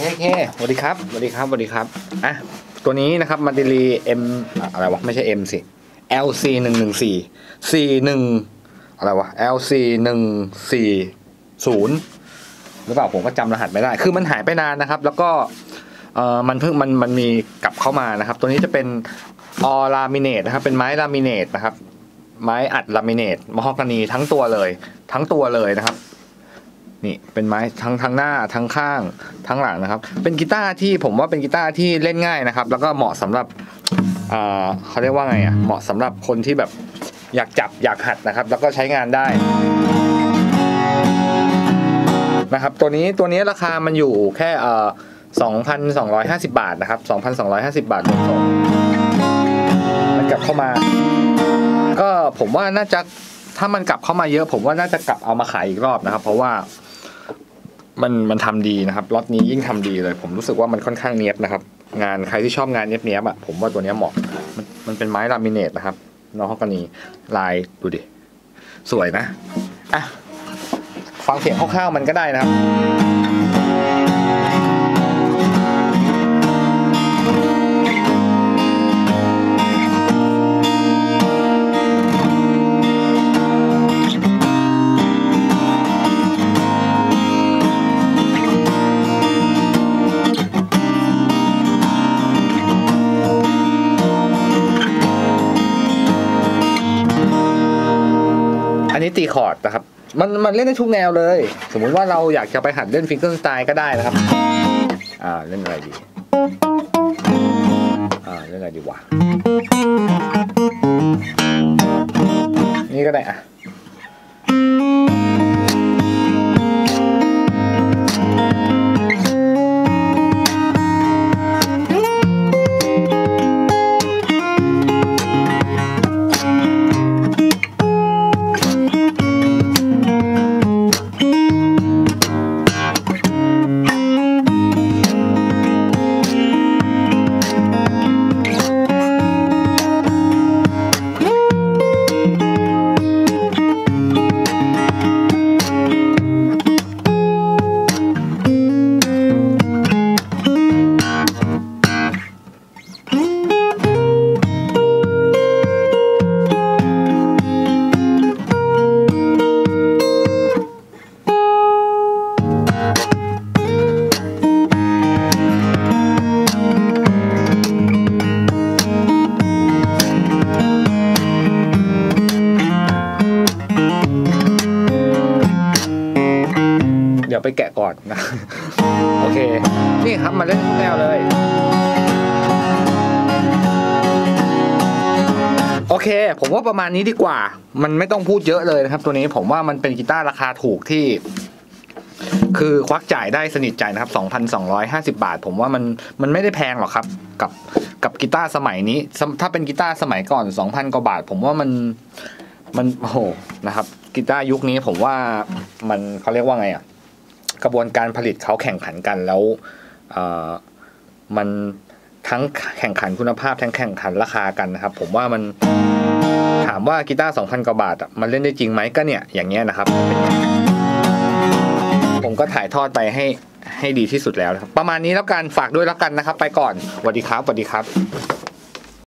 คโอเคสวัสดีครับสวัสดีครับสวัสดีครับอะตัวนี้นะครับมาดิลี M อะไรวะไม่ใช่ M สิ LC หนึ่งหนึ่งสี่สี่หนึ่งอะไรวะ LC หนึ่งสี่ศูนย์หรือเปล่าผมก็จำรหัสไม่ได้ คือมันหายไปนานนะครับ แล้วก็เอ่อมันเพิ่งมันมันมีกลับเข้ามานะครับ ตัวนี้จะเป็นออลามิเนตนะครับ เป็นไม้ลามิเนตนะครับ ไม้อัดลามิเนตมะฮอกกานีทั้งตัวเลย ทั้งตัวเลยนะครับ นี่เป็นไม้ทั้งทั้งหน้าทั้งข้างทั้งหลังนะครับ เป็นกีตาร์ที่ผมว่าเป็นกีตาร์ที่เล่นง่ายนะครับ แล้วก็เหมาะสำหรับอ่าเขาเรียกว่าไงอะเหมาะสำหรับคนที่แบบอยากจับอยากหัดนะครับ แล้วก็ใช้งานได้นะครับ ตัวนี้ตัวนี้ราคามันอยู่แค่เอ่อ2,250 บาทนะครับ 2,250 บาทรวมส่งมันกลับเข้ามา ก็ผมว่าน่าจะถ้ามันกลับเข้ามาเยอะ ผมว่าน่าจะกลับเอามาขายอีกรอบนะครับ เพราะว่า มันมันทำดีนะครับล็อตนี้ยิ่งทำดีเลย ผมรู้สึกว่ามันค่อนข้างเนียบนะครับ งานใครที่ชอบงานเนียบๆอะผมว่าตัวเนี้ยเหมาะมันมันเป็นไม้ลามิเนตนะครับน้องฮอกกานีลายดูดิ สวยนะอะฟังเสียงคร่าวๆมันก็ได้นะครับ ตีคอร์ดนะครับ มันมันเล่นได้ทุกแนวเลย สมมุติว่าเราอยากจะไปหัดเล่น fingerstyle ก็ได้นะครับ อ่าเล่นอะไรดี อ่าเล่นอะไรดีวะ นี่ก็ได้อะ ยวไปแกะก่อนนะโอเค นี่ครับมาเล่นทุกแนวเลย โอเค ผมว่าประมาณนี้ดีกว่า มันไม่ต้องพูดเยอะเลยนะครับ ตัวนี้ผมว่ามันเป็นกีตาร์ราคาถูกที่คือควักจ่ายได้สนิทใจนะครับ 2,250 บาท ผมว่ามันมันไม่ได้แพงหรอกครับ กับกับกีตาร์สมัยนี้ ถ้าเป็นกีตาร์สมัยก่อน 2,000 กว่าบาท ผมว่ามันมันโอ้โหนะครับกีตาร์ยุคนี้ผมว่ามันเขาเรียกว่าไงอะ กระบวนการผลิตเขาแข่งขันกันแล้วมันทั้งแข่งขันคุณภาพทั้งแข่งขันราคากันนะครับ ผมว่ามันถามว่ากีตาร์2,000กว่าบาทมันเล่นได้จริงไหมก็เนี่ยอย่างเงี้ยนะครับ ผมก็ถ่ายทอดไปให้ให้ดีที่สุดแล้วนะครับ ประมาณนี้แล้วกันฝากด้วยแล้วกันนะครับ ไปก่อนสวัสดีครับสวัสดีครับ